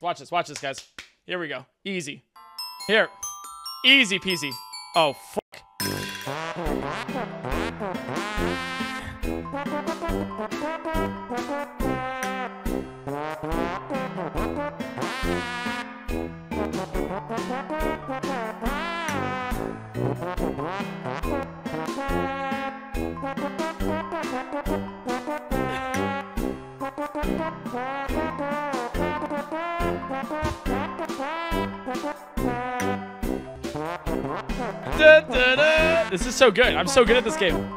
Watch this. Watch this, guys. Here we go. Easy. Here. Easy peasy. Oh, fuck. Da, da, da. This is so good. I'm so good at this game.